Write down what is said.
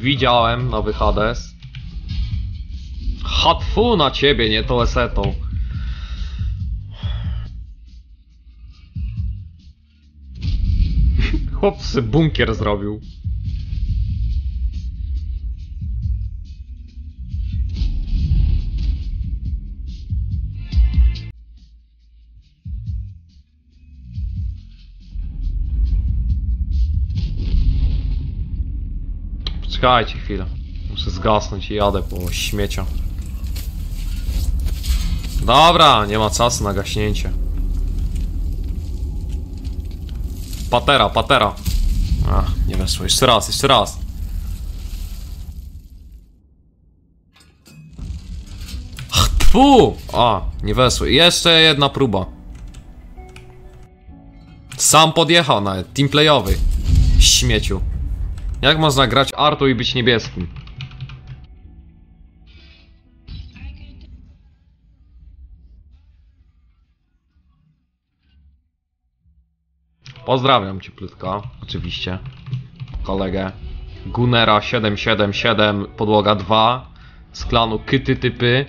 Widziałem nowy Hades. Hatfu na ciebie, nie to esetą. Chłopcy bunkier zrobił. Czekajcie chwilę. Muszę zgasnąć i jadę po śmiecia. Dobra, nie ma czasu na gaśnięcie. Patera, patera. Ach, nie weszło. Jeszcze raz, jeszcze raz. Ach, tfu! A, nie weszło. Jeszcze jedna próba. Sam podjechał nawet, teamplayowy. Śmieciu. Jak można grać Artu i być niebieskim? Pozdrawiam cieplutko, oczywiście. Kolegę. Gunera 777, podłoga 2 z klanu Kyty Typy.